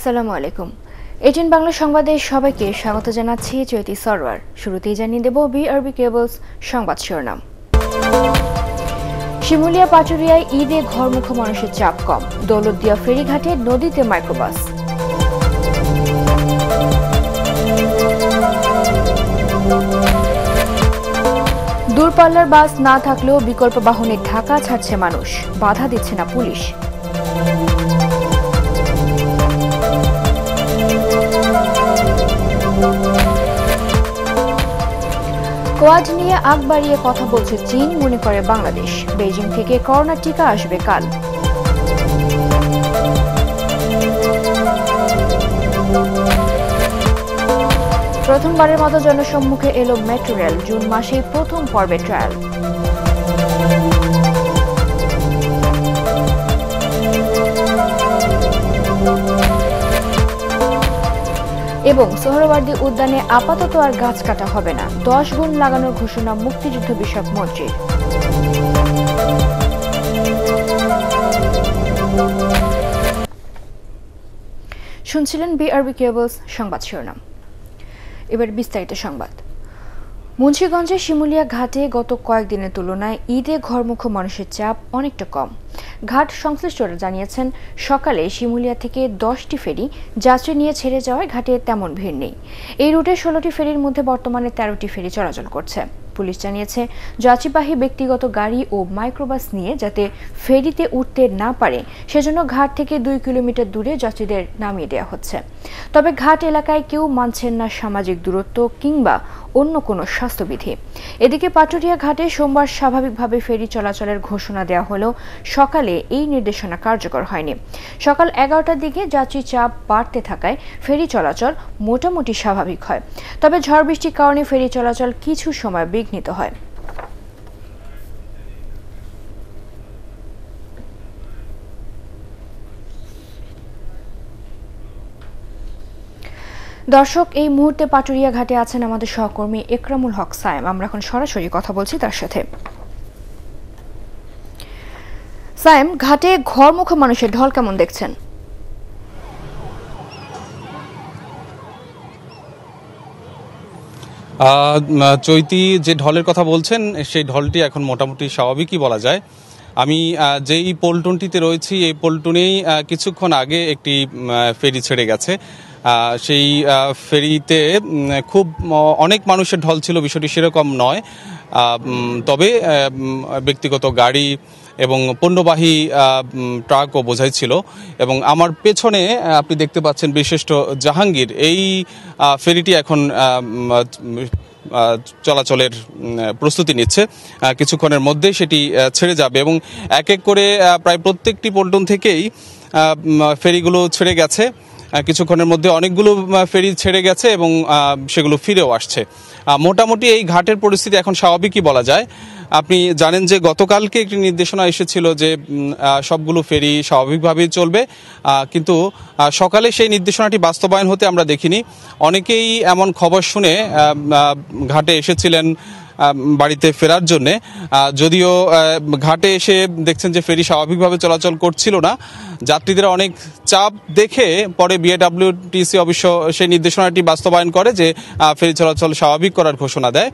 আসসালামু আলাইকুম। এটিন বাংলা সংবাদে সবাইকে স্বাগত জানাচ্ছি, চৈতি সরওয়ার শুরুতেই জানিয়ে দেব বিআরবি কেবলস সংবাদ শিরোনাম। শিমুলিয়া পাটুরিয়ায় ঈদে ঘরমুখ মানুষের চাপ কম। দৌলতদিয়া ফেরিঘাটে নদীতে মাইক্রোবাস। দূরপাল্লার বাস না থাকলেও বিকল্প বাহনে ঢাকা ছাড়ছে মানুষ। বাধা দিচ্ছে না পুলিশ। কোয়াড নিয়ে আগ বাড়িয়ে কথা বলছে চীন, মনে করে বাংলাদেশ। বেইজিং থেকে করোনা টিকা আসবে কাল। প্রথমবারের মতো জনসম্মুখে এলো মেট্রো রেল, জুন মাসেই প্রথম পর্বে ট্রায়াল। এবং সোহরওয়ার্দী উদ্যানে আপাতত আর গাছ কাটা হবে না। দশ গুণ লাগানোর ঘোষণা মুক্তিযুদ্ধ বিষয়ক মন্ত্রীর। শুনছিলেন বিআরবি কেবলস সংবাদ শিরোনাম। এবার বিস্তারিত সংবাদ। মুন্সীগঞ্জের শিমুলিয়া ঘাটে গত কয়েকদিনের তুলনায় ঈদে ঘরমুখ মানুষের চাপ অনেকটা কম। ঘাট সংশ্লিষ্টরা জানিয়েছেন, সকালে শিমুলিয়া থেকে দশটি ফেরি যাত্রী নিয়ে ছেড়ে যাওয়ায় ঘাটে তেমন ভিড় নেই। এই রুটে ষোলোটি ফেরির মধ্যে বর্তমানে তেরোটি ফেরি চলাচল করছে। পুলিশ জানিয়েছে, যাত্রীবাহী ব্যক্তিগত গাড়ি ও মাইক্রোবাস নিয়ে যাতে ফেরিতে উঠতে না পারে, সেজন্য ঘাট থেকে দুই কিলোমিটার দূরে যাত্রীদের নামিয়ে দেওয়া হচ্ছে। তবে ঘাট এলাকায় কেউ মানছেন না সামাজিক দূরত্ব কিংবা অন্য কোনো স্বাস্থ্যবিধি। এদিকে পাটুরিয়া ঘাটে সোমবার স্বাভাবিকভাবে ফেরি চলাচলের ঘোষণা দেওয়া হলেও সকালে এই নির্দেশনা কার্যকর হয়নি। সকাল এগারোটার দিকে যাত্রী চাপ বাড়তে থাকায় ফেরি চলাচল মোটামুটি স্বাভাবিক হয়। তবে ঝড় বৃষ্টির কারণে ফেরি চলাচল কিছু সময় বিঘ্নিত হয়। দর্শক, এই মুহূর্তে পাটুরিয়া ঘাটে আছেন আমাদের সহকর্মী একরামুল হক সায়েম। আমরা এখন সরাসরি কথা বলছি তার সাথে। সায়েম, ঘাটে ঘরমুখ মানুষের ঢল কেমন দেখছেন? চৈতি যে ঢলের কথা বলছেন, সেই ঢলটি এখন মোটামুটি স্বাভাবিকই বলা যায়। আমি যেই পল্টনটিতে রয়েছি, এই পল্টনেই কিছুক্ষণ আগে একটি ফেরি ছেড়ে গেছে। সেই ফেরিতে খুব অনেক মানুষের ঢল ছিল, বিষয়টি সেরকম নয়। তবে ব্যক্তিগত গাড়ি এবং পণ্যবাহী ট্রাকও বোঝাই ছিল এবং আমার পেছনে আপনি দেখতে পাচ্ছেন বিশিষ্ট জাহাঙ্গীর। এই ফেরিটি এখন চলাচলের প্রস্তুতি নিচ্ছে। কিছুক্ষণের মধ্যেই সেটি ছেড়ে যাবে এবং এক এক করে প্রায় প্রত্যেকটি পল্টন থেকেই ফেরিগুলো ছেড়ে গেছে। কিছুক্ষণের মধ্যে অনেকগুলো ফেরি ছেড়ে গেছে এবং সেগুলো ফিরেও আসছে। মোটামুটি এই ঘাটের পরিস্থিতি এখন স্বাভাবিকই বলা যায়। আপনি জানেন যে গতকালকে একটি নির্দেশনা এসেছিল যে সবগুলো ফেরি স্বাভাবিকভাবেই চলবে। কিন্তু সকালে সেই নির্দেশনাটি বাস্তবায়ন হতে আমরা দেখিনি। অনেকেই এমন খবর শুনে ঘাটে এসেছিলেন বাড়িতে ফেরার জন্যে। যদিও ঘাটে এসে দেখছেন যে ফেরি স্বাভাবিকভাবে চলাচল করছিল না। যাত্রীদের অনেক চাপ দেখে পরে বিএডাব্লিউটিসি অবশ্য সেই নির্দেশনাটি বাস্তবায়ন করে যে ফেরি চলাচল স্বাভাবিক করার ঘোষণা দেয়।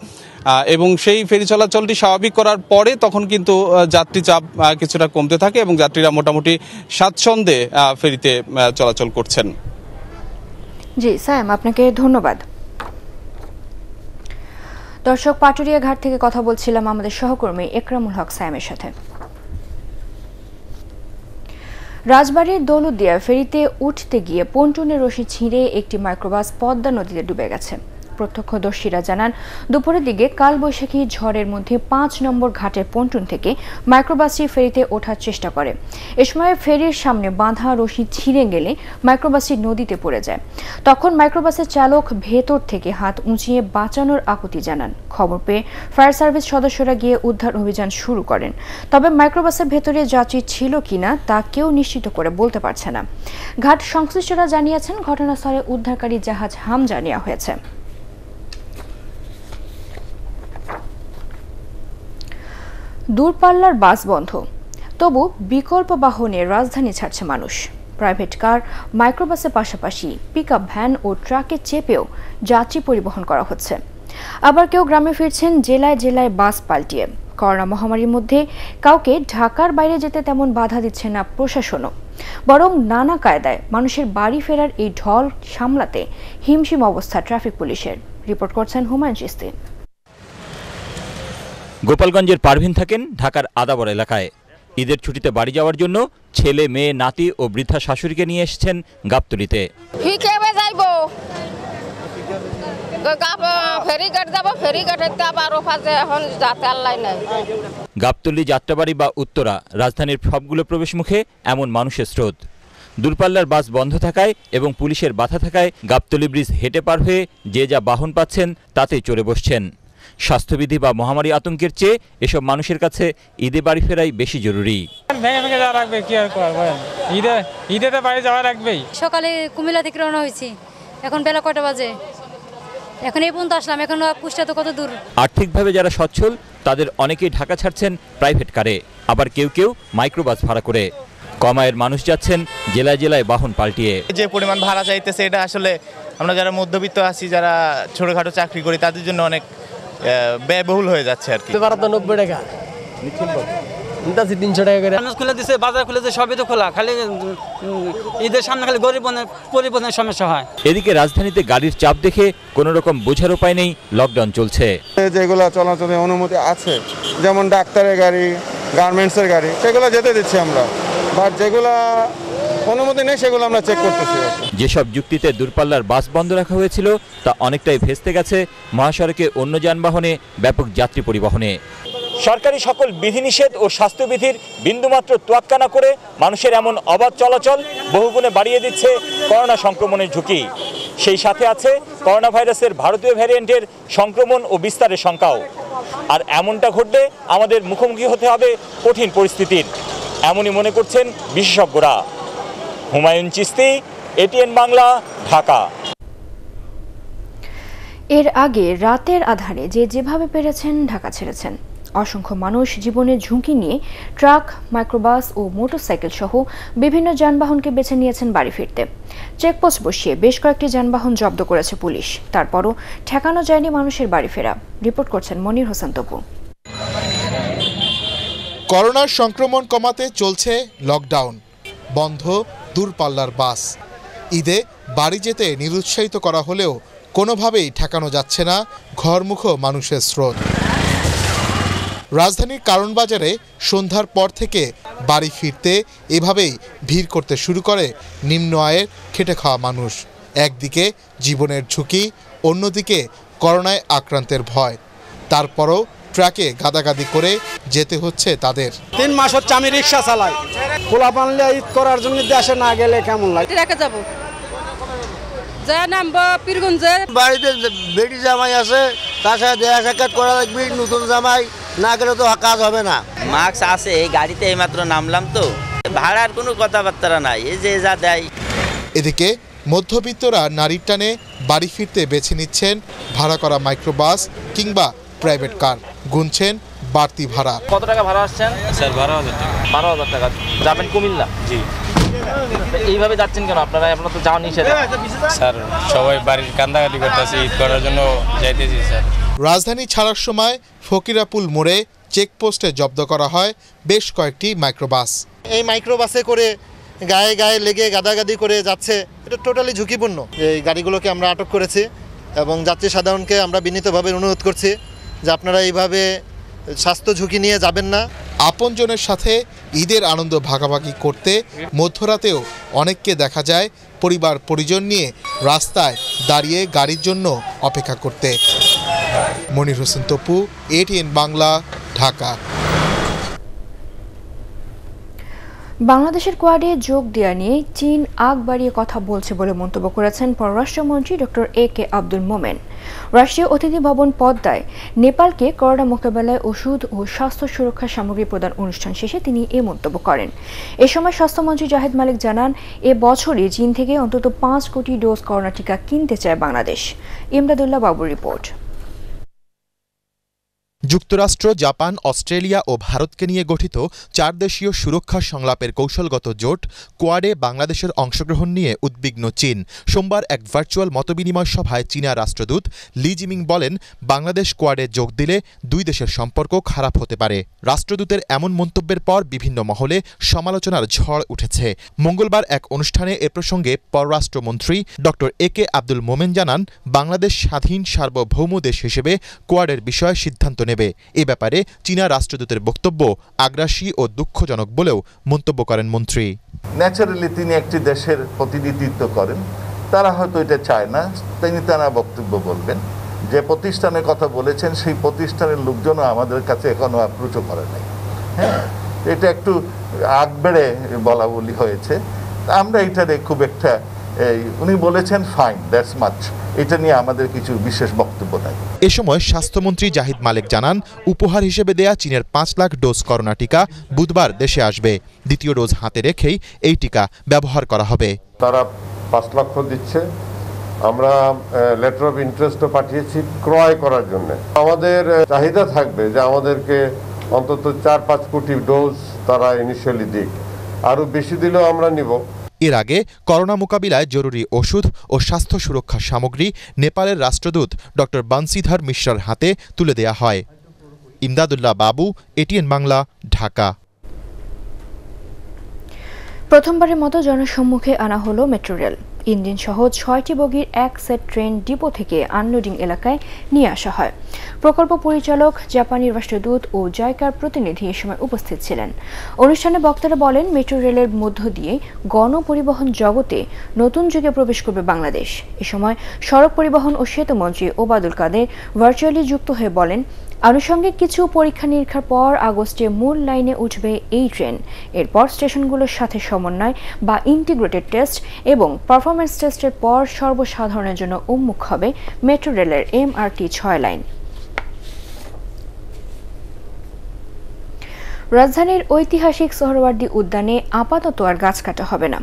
এবং সেই ফেরি চলাচলটি স্বাভাবিক করার পরে তখন কিন্তু যাত্রী চাপ কিছুটা কমতে থাকে এবং যাত্রীরা মোটামুটি স্বাচ্ছন্দ্যে ফেরিতে চলাচল করছেন। জি স্যাম আপনাকে ধন্যবাদ। দর্শক পাটুরিয়া ঘাট থেকে কথা বলছিলাম আমাদের সহকর্মী একরামুল হক সাইমের সাথে। রাজবাড়ির দৌলতদিয়া ফেরিতে উঠতে গিয়ে পন্টুনের রশি ছিঁড়ে একটি মাইক্রোবাস পদ্মা নদীতে ডুবে গেছে। প্রত্যক্ষদর্শীরা জানান, দুপুরের দিকে কালবৈশাখী ঝড়ের মধ্যে পাঁচ নম্বর ঘাটের পন্টুন থেকে মাইক্রোবাসটি ফেরিতে ওঠার চেষ্টা করে। এ সময় ফেরির সামনে বাঁধা রশি ছিঁড়ে গেলে মাইক্রোবাসটি নদীতে পড়ে যায়। তখন মাইক্রোবাসের চালক ভেতর থেকে হাত উঁচিয়ে বাঁচানোর আকুতি জানান। খবর পেয়ে ফায়ার সার্ভিস সদস্যরা গিয়ে উদ্ধার অভিযান শুরু করেন। তবে মাইক্রোবাসের ভেতরে যাত্রী ছিল কিনা তা কেউ নিশ্চিত করে বলতে পারছে না। ঘাট সংশ্লিষ্টরা জানিয়েছেন, ঘটনাস্থলে উদ্ধারকারী জাহাজ হামজা নেওয়া হয়েছে। দূরপাল্লার বাস বন্ধ। তবু বিকল্প বাহনে রাজধানী ছাড়ছে মানুষ। প্রাইভেট কার, মাইক্রোবাসের পাশাপাশি পিকআপ ভ্যান ও ট্রাকে চেপেও যাত্রী পরিবহন করা হচ্ছে। আবার কেউ গ্রামে ফিরছেন, জেলায় জেলায় বাস পাল্টিয়ে। করোনা মহামারীর মধ্যে কাউকে ঢাকার বাইরে যেতে তেমন বাধা দিচ্ছে না প্রশাসনও। বরং নানা কায়দায় মানুষের বাড়ি ফেরার এই ঢল সামলাতে হিমশিম অবস্থা ট্রাফিক পুলিশের। রিপোর্ট করছেন হুমায়ুন চিস্তি। গোপালগঞ্জের পারভিন থাকেন ঢাকার আদাবর এলাকায়। ঈদের ছুটিতে বাড়ি যাওয়ার জন্য ছেলে মেয়ে নাতি ও বৃদ্ধা শাশুড়িকে নিয়ে এসেছেন গাবতলিতে। গাবতলি যাত্রাবাড়ি বা উত্তরা রাজধানীর সবগুলো প্রবেশ মুখে এমন মানুষের স্রোত। দূরপাল্লার বাস বন্ধ থাকায় এবং পুলিশের বাধা থাকায় গাবতলি ব্রিজ হেঁটে পার হয়ে যে যা বাহন পাচ্ছেন তাতেই চড়ে বসছেন। স্বাস্থ্যবিধি বা মহামারী আতঙ্কের চেয়ে এসব মানুষের কাছে ঈদে বাড়ি ফেরাই বেশি জরুরি। ভেঙে ভেঙে যাওয়া রাখবে কি আর ঈদে ঈদে তো বাড়ি যাওয়া রাখবেই সকালে কুমিল্লা থেকে রওনা হয়েছি। এখন বেলা কয়টা বাজে? এখন এই পর্যন্ত আসলাম এখন কুষ্টা তো কত দূর? আর্থিকভাবে যারা সচ্ছল তাদের অনেকেই ঢাকা ছাড়ছেন প্রাইভেট কারে। আবার কেউ কেউ মাইক্রোবাস ভাড়া করে। কমায়ের মানুষ যাচ্ছেন জেলায় জেলায় বাহন পাল্টিয়ে। যে পরিমাণ ভাড়া চাইতেছে এটা আসলে আমরা যারা মধ্যবিত্ত আছি যারা ছোটোখাটো চাকরি করি তাদের জন্য অনেক ব্যয়বহুল হয়ে যাচ্ছে আর কি। ভাড়া তো নব্বই টাকা। নিতাছি তিনশো টাকা করে। মানুষ খুলে দিছে বাজার খুলে দিছে সবই তো খোলা। খালি ঈদের সামনে খালি গরিব পরিবহনের সমস্যা হয়। এদিকে রাজধানীতে গাড়ির চাপ দেখে কোনো রকম বোঝার উপায় নেই লকডাউন চলছে। যেগুলো চলাচলের অনুমতি আছে যেমন ডাক্তারের গাড়ি গার্মেন্টসের গাড়ি সেগুলো যেতে দিচ্ছি আমরা। বাট যেগুলো অনুমতি নেই সেগুলো আমরা চেক করতেছি। যেসব যুক্তিতে দূরপাল্লার বাস বন্ধ রাখা হয়েছিল তা অনেকটাই ভেস্তে গেছে মহাসড়কে অন্য যানবাহনে ব্যাপক যাত্রী পরিবহনে। সরকারি সকল বিধিনিষেধ ও স্বাস্থ্যবিধির বিন্দুমাত্র তোয়াক্কা না করে মানুষের এমন অবাধ চলাচল বহুগুণে বাড়িয়ে দিচ্ছে করোনা সংক্রমণের ঝুঁকি। সেই সাথে আছে করোনা ভাইরাসের ভারতীয় ভ্যারিয়েন্টের সংক্রমণ ও বিস্তারের শঙ্কাও আর এমনটা ঘটলে আমাদের মুখোমুখি হতে হবে কঠিন পরিস্থিতির। এমনই মনে করছেন বিশেষজ্ঞরা। হুমায়ুন চিস্তি এটিএন বাংলা ঢাকা। এর আগে রাতের আধারে যে যেভাবে পেরেছেন ঢাকা ছেড়েছেন। অসংখ্য মানুষ জীবনের ঝুঁকি নিয়ে ট্রাক মাইক্রোবাস ও মোটরসাইকেল সহ বিভিন্ন যানবাহনকে বেছে নিয়েছেন বাড়ি ফিরতে। চেকপোস্ট বসিয়ে বেশ কয়েকটি যানবাহন জব্দ করেছে পুলিশ। তারপরও ঠেকানো যায়নি মানুষের বাড়ি ফেরা। রিপোর্ট করছেন মনির হোসেন তপু। করোনার সংক্রমণ কমাতে চলছে লকডাউন। বন্ধ দূরপাল্লার বাস। ঈদে বাড়ি যেতে নিরুৎসাহিত করা হলেও কোনোভাবেই ঠেকানো যাচ্ছে না ঘরমুখ মানুষের স্রোত। রাজধানীর কারণ বাজারে সন্ধ্যার পর থেকে বাড়ি ফিরতে এভাবেই ভিড় করতে শুরু করে নিম্ন আয়ের খেটে খাওয়া মানুষ। একদিকে জীবনের ঝুঁকি, অন্যদিকে করোনায় আক্রান্তের ভয়। তারপরও ট্রাকে গাদাগাদি করে যেতে হচ্ছে তাদের। তিন মাস হচ্ছে আমি রিক্সা চালাই। পোলা পানলে ঈদ করার জন্য দেশে না গেলে কেমন লাগে? রেখে যাব। যা নামবো পীরগঞ্জে। বাড়িতে বেটি জামাই আছে তার সাথে দেখা সাক্ষাৎ করা লাগবে নতুন জামাই না গেলে তো কাজ হবে না। মাস্ক আছে এই গাড়িতে এইমাত্র নামলাম তো। ভাড়ার কোনো কথাবার্তা নাই এই যে যা দেয়। এদিকে মধ্যবিত্তরা নারীর টানে বাড়ি ফিরতে বেছে নিচ্ছেন ভাড়া করা মাইক্রোবাস কিংবা প্রাইভেট কার। গুনছেন বাড়তি ভাড়া। কত টাকা ভাড়া আসছেন? স্যার বারো হাজার টাকা। বারো হাজার টাকা। যাবেন কুমিল্লা? জি। এইভাবে যাচ্ছেন কেন? আপনারা আপনার তো যাওয়া নিষেধ। স্যার সবাই বাড়ির কান্দাকাটি করতেছে ঈদ করার জন্য যাইতেছি স্যার। রাজধানী ছাড়ার সময় ফকিরাপুল মোড়ে চেকপোস্টে জব্দ করা হয় বেশ কয়েকটি মাইক্রোবাস। এই মাইক্রোবাসে করে গায়ে গায়ে লেগে গাদাগাদি করে যাচ্ছে এটা টোটালি ঝুঁকিপূর্ণ। এই গাড়িগুলোকে আমরা আটক করেছি এবং যাত্রী সাধারণকে আমরা বিনীতভাবে অনুরোধ করছি যে আপনারা এইভাবে স্বাস্থ্য ঝুঁকি নিয়ে যাবেন না। আপনজনের সাথে ঈদের আনন্দ ভাগাভাগি করতে মধ্যরাতেও অনেককে দেখা যায় পরিবার পরিজন নিয়ে রাস্তায় দাঁড়িয়ে গাড়ির জন্য অপেক্ষা করতে। মনির হোসেন তপু এটিএন বাংলা ঢাকা বাংলাদেশের কোয়াডে যোগ দেওয়া নিয়ে চীন আগ বাড়িয়ে কথা বলছে বলে মন্তব্য করেছেন পররাষ্ট্রমন্ত্রী ডক্টর এ কে আব্দুল মোমেন। রাষ্ট্রীয় অতিথি ভবন পদ্মায় নেপালকে করোনা মোকাবেলায় ওষুধ ও স্বাস্থ্য সুরক্ষা সামগ্রী প্রদান অনুষ্ঠান শেষে তিনি এ মন্তব্য করেন। এ সময় স্বাস্থ্যমন্ত্রী জাহেদ মালিক জানান, এ বছরই চীন থেকে অন্তত পাঁচ কোটি ডোজ করোনা টিকা কিনতে চায় বাংলাদেশ। ইমদাদুল্লাহ বাবুর রিপোর্ট। যুক্তরাষ্ট্র, জাপান, অস্ট্রেলিয়া ও ভারতকে নিয়ে গঠিত চার দেশীয় সুরক্ষা সংলাপের কৌশলগত জোট কোয়াডে বাংলাদেশের অংশগ্রহণ নিয়ে উদ্বিগ্ন চীন। সোমবার এক ভার্চুয়াল মতবিনিময় সভায় চীনা রাষ্ট্রদূত লি জিমিং বলেন, বাংলাদেশ কোয়াডে যোগ দিলে দুই দেশের সম্পর্ক খারাপ হতে পারে। রাষ্ট্রদূতের এমন মন্তব্যের পর বিভিন্ন মহলে সমালোচনার ঝড় উঠেছে। মঙ্গলবার এক অনুষ্ঠানে এ প্রসঙ্গে পররাষ্ট্রমন্ত্রী ড এ কে আব্দুল মোমেন জানান, বাংলাদেশ স্বাধীন সার্বভৌম দেশ হিসেবে কোয়াডের বিষয়ে সিদ্ধান্ত নেবে। এ ব্যাপারে চীনা রাষ্ট্রদূতের বক্তব্য আগ্রাসী ও দুঃখজনক বলেও মন্তব্য করেন মন্ত্রী। ন্যাচারালি তিনি একটি দেশের প্রতিনিধিত্ব করেন। তারা হয়তো এটা চায় না। তিনি তারা বক্তব্য বলবেন। যে প্রতিষ্ঠানের কথা বলেছেন, সেই প্রতিষ্ঠানের লোকজনও আমাদের কাছে এখনও অ্যাপ্রোচও করে নাই। হ্যাঁ? এটা একটু আগ বেড়ে বলা বলি হয়েছে। আমরা এটারে খুব একটা এই উনি বলেছেন ফাইন দ্যাটস মাচ এটা নিয়ে আমাদের কিছু বিশেষ বক্তব্য নাই। এ সময় স্বাস্থ্যমন্ত্রী জাহিদ মালিক জানান উপহার হিসেবে দেয়া চীনের পাঁচ লাখ ডোজ করোনা টিকা বুধবার দেশে আসবে। দ্বিতীয় ডোজ হাতে রেখেই এই টিকা ব্যবহার করা হবে। তারা পাঁচ লক্ষ দিচ্ছে। আমরা লেটার অফ ইন্টারেস্টও পাঠিয়েছি ক্রয় করার জন্য। আমাদের চাহিদা থাকবে যে আমাদেরকে অন্তত চার পাঁচ কোটি ডোজ তারা ইনিশিয়ালি দিক। আরও বেশি দিলেও আমরা নিব। এর আগে করোনা মোকাবিলায় জরুরি ওষুধ ও স্বাস্থ্য সুরক্ষা সামগ্রী নেপালের রাষ্ট্রদূত ড. বানসিধর মিশ্রার হাতে তুলে দেয়া হয়। ইমদাদুল্লাহ বাবু, এটিএন বাংলা, ঢাকা। প্রথমবারের মতো জনসম্মুখে আনা হলো মেট্রো রেল। ইঞ্জিন সহ ছয়টি বগির এক সেট ট্রেন ডিপো থেকে আনলোডিং এলাকায় নিয়ে আসা হয়। প্রকল্প পরিচালক, জাপানি রাষ্ট্রদূত ও জায়কার প্রতিনিধি এ সময় উপস্থিত ছিলেন। অনুষ্ঠানে বক্তারা বলেন, মেট্রো রেলের মধ্য দিয়ে গণপরিবহন জগতে নতুন যুগে প্রবেশ করবে বাংলাদেশ। এ সময় সড়ক পরিবহন ও সেতুমন্ত্রী ওবাদুল কাদের ভার্চুয়ালি যুক্ত হয়ে বলেন আনুষঙ্গিক কিছু পরীক্ষা নিরীক্ষার পর আগস্টে মূল লাইনে উঠবে এই ট্রেন। এরপর স্টেশনগুলোর সাথে সমন্বয় বা ইন্টিগ্রেটেড টেস্ট এবং পারফরমেন্স টেস্টের পর সর্বসাধারণের জন্য উন্মুখ হবে মেট্রো রেলের এমআরটি ছয় লাইন। রাজধানীর ঐতিহাসিক সোহরওয়ার্দী উদ্যানে আপাতত আর গাছ কাটা হবে না।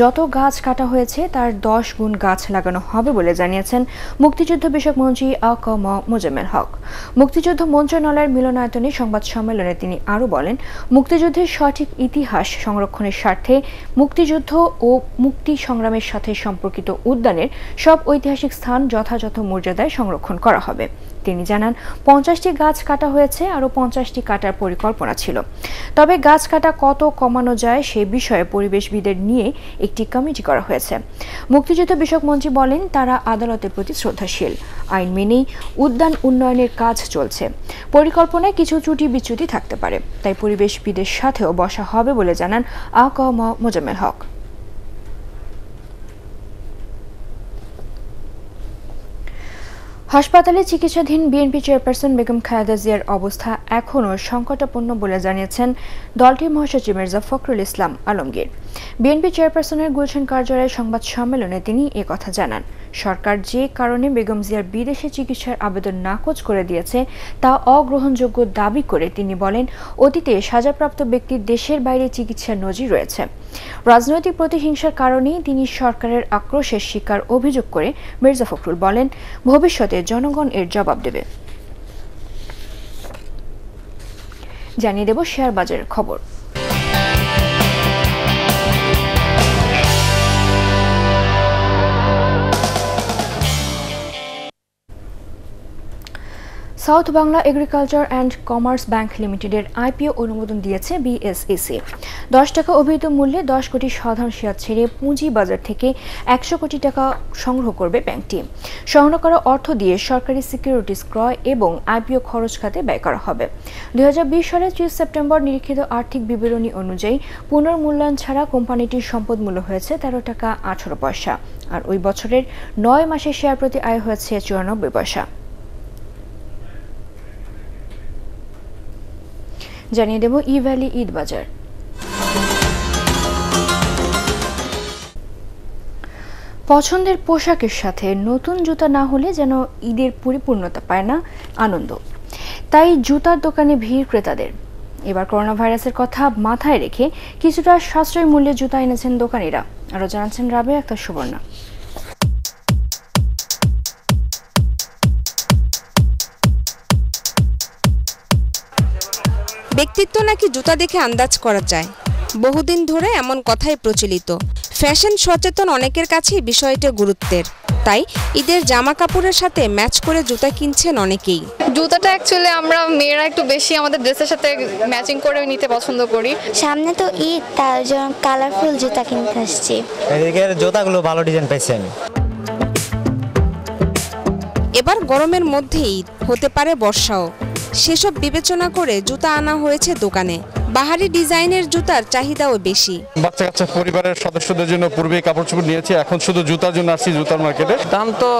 যত গাছ কাটা হয়েছে, তার দশ গুণ গাছ লাগানো হবে বলে জানিয়েছেন মুক্তিযুদ্ধ বিষয়ক মন্ত্রী আ ক ম মোজাম্মেল হক। মুক্তিযুদ্ধ মন্ত্রণালয়ের মিলনায়তনে সংবাদ সম্মেলনে তিনি আরও বলেন, মুক্তিযুদ্ধের সঠিক ইতিহাস সংরক্ষণের স্বার্থে মুক্তিযুদ্ধ ও মুক্তি সংগ্রামের সাথে সম্পর্কিত উদ্যানের সব ঐতিহাসিক স্থান যথাযথ মর্যাদায় সংরক্ষণ করা হবে। তিনি জানান, পঞ্চাশটি গাছ কাটা হয়েছে, আরও পঞ্চাশটি কাটার পরিকল্পনা ছিল। তবে গাছ কাটা কত কমানো যায় সে বিষয়ে পরিবেশবিদের নিয়ে একটি কমিটি করা হয়েছে। মুক্তিযুদ্ধ বিষয়ক মন্ত্রী বলেন, তারা আদালতের প্রতি শ্রদ্ধাশীল। আইন মেনেই উদ্যান উন্নয়নের কাজ চলছে। পরিকল্পনায় কিছু ত্রুটি বিচ্যুতি থাকতে পারে। তাই পরিবেশবিদের সাথেও বসা হবে বলে জানান আ ক ম মোজাম্মেল হক। হাসপাতালে চিকিৎসাধীন বিএনপি চেয়ারপারসন বেগম খালেদা জিয়ার অবস্থা এখনও সংকটাপন্ন বলে জানিয়েছেন দলটির মহাসচিব মির্জা ফখরুল ইসলাম আলমগীর। বিএনপি চেয়ারপারসনের গুলশান কার্যালয়ের সংবাদ সম্মেলনে তিনি কথা জানান। সরকার যে কারণে বেগম জিয়ার বিদেশে চিকিৎসার আবেদন নাকচ করে দিয়েছে, তা অগ্রহণযোগ্য দাবি করে তিনি বলেন, অতীতে সাজাপ্রাপ্ত ব্যক্তির দেশের বাইরে চিকিৎসার নজির রয়েছে। রাজনৈতিক প্রতিহিংসার কারণেই তিনি সরকারের আক্রোশের শিকার অভিযোগ করে মির্জা ফখরুল বলেন, ভবিষ্যতে জনগণ এর জবাব দেবে। জানিয়ে দেব শেয়ার বাজারের খবর। South Bangla agriculture and commerce bank লিমিটেডের আইপিও অনুমোদন দিয়েছে বিএসইসি। দশ টাকা অভিহিত মূল্যে দশ কোটি সাধারণ শেয়ার ছেড়ে পুঁজি বাজার থেকে একশো কোটি টাকা সংগ্রহ করবে ব্যাংকটি। সংগ্রহ করা অর্থ দিয়ে সরকারি সিকিউরিটিজ ক্রয় এবং আইপিও খরচ খাতে ব্যয় করা হবে। দু হাজার বিশ সালের ত্রিশ সেপ্টেম্বর নিরীক্ষিত আর্থিক বিবরণী অনুযায়ী পুনর্মূল্যায়ন ছাড়া কোম্পানিটির সম্পদ মূল্য হয়েছে তেরো টাকা আঠারো পয়সা, আর ওই বছরের নয় মাসে শেয়ার প্রতি আয় হয়েছে চুরানব্বই পয়সা। জানিয়ে দেব ই ভ্যালি ঈদ বাজার। পছন্দের পোশাকের সাথে নতুন জুতা না হলে যেন ঈদের পরিপূর্ণতা পায় না আনন্দ। তাই জুতার দোকানে ভিড় ক্রেতাদের। এবার করোনা ভাইরাসের কথা মাথায় রেখে কিছুটা সাশ্রয় মূল্যে জুতা এনেছেন দোকানিরা। আরও জানাচ্ছেন রাবে একটা সুবর্ণা। ব্যক্তিত্ব নাকি জুতা দেখে আন্দাজ করা যায়? বহুদিন ধরে এমন কথাই প্রচলিত। ফ্যাশন সচেতন অনেকের কাছেই বিষয়টি গুরুত্বের। তাই ঈদের জামা কাপড়ের সাথে ম্যাচ করে জুতা কিনছেন অনেকেই। জুতাটা অ্যাকচুয়ালি আমরা মেয়েরা একটু বেশি আমাদের ড্রেসের সাথে ম্যাচিং করে নিতে পছন্দ করি। সামনে তো ঈদ তার জন্য কালারফুল জুতা কিনতে আসছি। এদিকের জুতাগুলো ভালো ডিজাইন পাইছি আমি এবার গরমের মধ্যে ঈদ হতে পারে বর্ষাও। সেসব বিবেচনা করে জুতা আনা হয়েছে দোকানে। বাহারি ডিজাইনের জুতার চাহিদাও বেশি। বাচ্চা কাচ্চা পরিবারের সদস্যদের জন্য পূর্বে কাপড় চোপড় নিয়েছি এখন শুধু জুতার জন্য আসছি জুতার মার্কেটে। দাম তো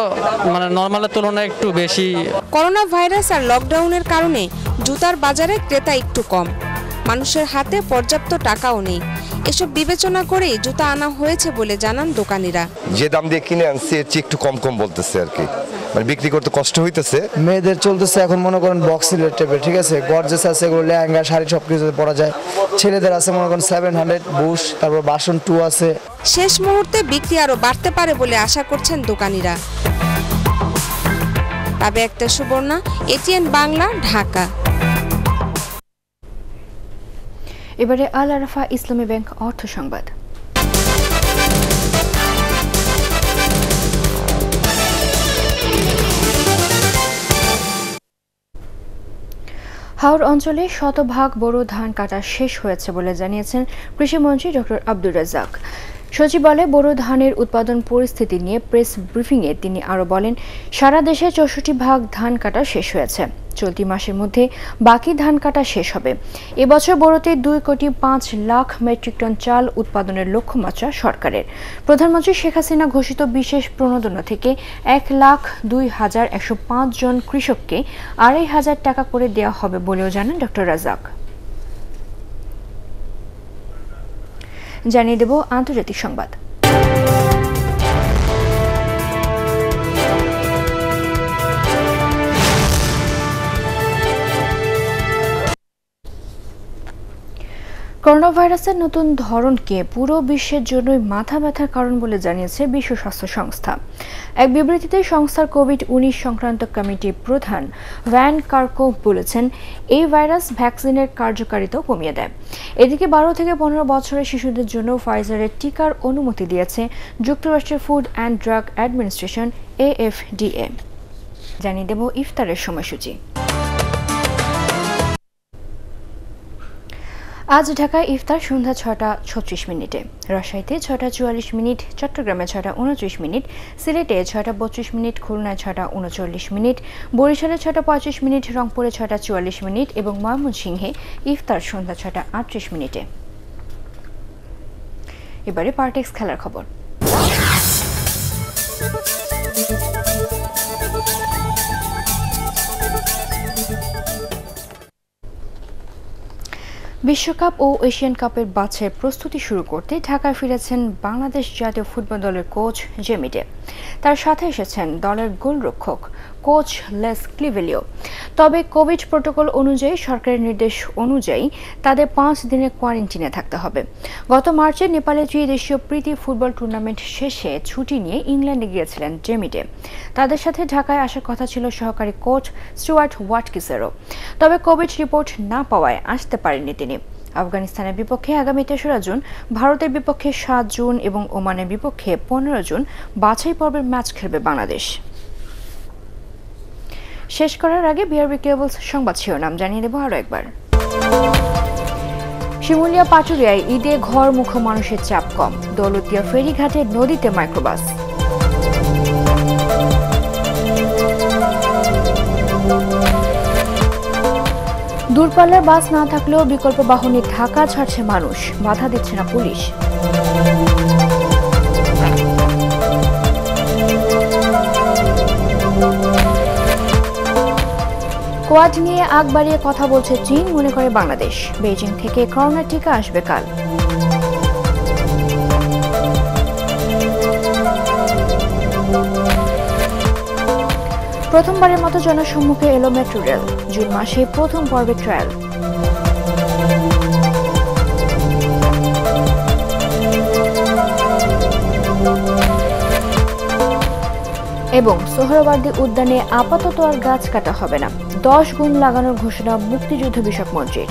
মানে নর্মালের তুলনায় একটু বেশি। করোনা ভাইরাস আর লকডাউনের কারণে জুতার বাজারে ক্রেতা একটু কম। মানুষের হাতে পর্যাপ্ত টাকাও নেই। এসব বিবেচনা করেই জুতা আনা হয়েছে বলে জানান দোকানিরা। যে দাম দিয়ে কিনে আনছি এর চেয়ে একটু কম কম বলতেছে আর কি। মানে বিক্রি করতে কষ্ট হইতেছে? মেয়েদের চলতেছে এখন মনে করেন বক্স সিলের টাইপের ঠিক আছে? গর্জেস আছে এগুলো লেহেঙ্গা শাড়ি সব কিছু পরা যায়। ছেলেদের আছে মনে করেন সেভেন হান্ড্রেড বুশ তারপর বাসন টু আছে। শেষ মুহূর্তে বিক্রি আরও বাড়তে পারে বলে আশা করছেন দোকানিরা। তবে একটা সুবর্ণা এটিএন বাংলা ঢাকা। এবারে আল আরাফা ইসলামী ব্যাংক অর্থ সংবাদ। হাওড় অঞ্চলে শতভাগ বড় ধান কাটা শেষ হয়েছে বলে জানিয়েছেন কৃষিমন্ত্রী ডক্টর আব্দুর রাজ্জাক। সচিবালয়ে বোরো ধানের উৎপাদন পরিস্থিতি নিয়ে প্রেস ব্রিফিংয়ে তিনি আরও বলেন, সারা দেশে চৌষট্টি ভাগ ধান কাটা শেষ হয়েছে। চলতি মাসের মধ্যে বাকি ধান কাটা শেষ হবে। এবছর বড়তে দুই কোটি পাঁচ লাখ মেট্রিক টন চাল উৎপাদনের লক্ষ্যমাত্রা সরকারের। প্রধানমন্ত্রী শেখ হাসিনা ঘোষিত বিশেষ প্রণোদনা থেকে এক লাখ দুই হাজার একশো পাঁচ জন কৃষককে আড়াই হাজার টাকা করে দেওয়া হবে বলেও জানান ডক্টর রাজাক জানিয়ে দেব আন্তর্জাতিক সংবাদ। করোনা ভাইরাসের নতুন ধরনকে পুরো বিশ্বের জন্যই মাথা ব্যথার কারণ বলে জানিয়েছে বিশ্ব স্বাস্থ্য সংস্থা। এক বিবৃতিতে সংস্থার কোভিড উনিশ সংক্রান্ত কমিটির প্রধান ভ্যান কার্কো বলেছেন, এই ভাইরাস ভ্যাকসিনের কার্যকারিতাও কমিয়ে দেয়। এদিকে বারো থেকে পনেরো বছরের শিশুদের জন্য ফাইজারের টিকার অনুমতি দিয়েছে যুক্তরাষ্ট্রের Food and Drug Administration AFDA জানিয়ে দেব ইফতারের সময়সূচি। আজ ঢাকায় ইফতার সন্ধ্যা ছটা ছত্রিশ মিনিটে। রাজশাহীতে ছটা চুয়াল্লিশ মিনিট, চট্টগ্রামে ছটা উনত্রিশ মিনিট, সিলেটে ছটা বত্রিশ মিনিট, খুলনায় ছটা উনচল্লিশ মিনিট, বরিশালে ছটা পঁয়ত্রিশ মিনিট, রংপুরে ছটা চুয়াল্লিশ মিনিট এবং ময়মনসিংহে ইফতার সন্ধ্যা ছটা আটত্রিশ মিনিটে। এবারে পার্টেক্স খেলার খবর। বিশ্বকাপ ও এশিয়ান কাপের বাছের প্রস্তুতি শুরু করতে ঢাকায় ফিরেছেন বাংলাদেশ জাতীয় ফুটবল দলের কোচ জেমিডে। তার সাথে এসেছেন দলের গোলরক্ষক কোচ লেস ক্লিভেলিও। তবে কোভিড প্রোটোকল অনুযায়ী, সরকারের নির্দেশ অনুযায়ী তাদের পাঁচ দিনের কোয়ারেন্টিনে থাকতে হবে। গত মার্চে নেপালে ত্রিদেশীয় প্রীতি ফুটবল টুর্নামেন্ট শেষে ছুটি নিয়ে ইংল্যান্ডে গিয়েছিলেন জেমিডে তাদের সাথে ঢাকায় আসার কথা ছিল সহকারী কোচ স্টুয়ার্ট ওয়াটকিসেরও তবে কোভিড রিপোর্ট না পাওয়ায় আসতে পারেননি তিনি। আফগানিস্তানের বিপক্ষে আগামী তেসরা জুন, ভারতের বিপক্ষে সাত জুন এবং ওমানের বিপক্ষে পনেরো জুন বাছাই পর্বের ম্যাচ খেলবে বাংলাদেশ। শেষ করার আগে বিআরবি কেবলস সংবাদ শিরোনাম জানিয়ে দেব আরও একবার। শিমুলিয়া পাটুরিয়ায় ঈদে ঘর মুখ মানুষের চাপ কম। দৌলতিয়া ফেরিঘাটে নদীতে মাইক্রোবাস। দূরপাল্লার বাস না থাকলেও বিকল্প বাহনে ঢাকা ছাড়ছে মানুষ। বাধা দিচ্ছে না পুলিশ। কোয়াড নিয়ে আগ বাড়িয়ে কথা বলছে চীন, মনে করে বাংলাদেশ। বেজিং থেকে করোনা টিকা আসবে কাল। প্রথমবারের মতো জনসম্মুখে এলো মেট্রো রেল। জুন মাসে প্রথম পর্বে ট্রায়াল। এবং সোহরাওয়ার্দী উদ্যানে আপাতত আর গাছ কাটা হবে না। দশ গুণ লাগানোর ঘোষণা মুক্তিযুদ্ধ বিষয়ক মন্ত্রীর।